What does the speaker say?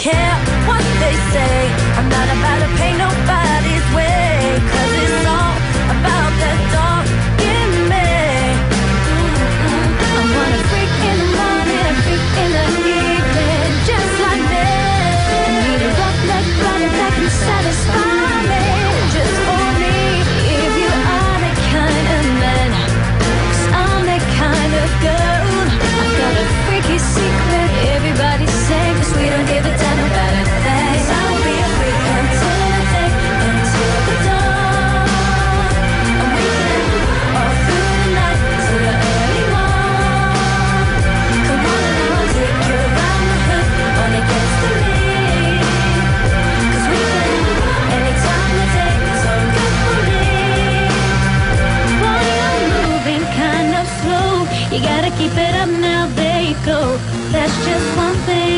care. Keep it up now, they go. That's just one thing.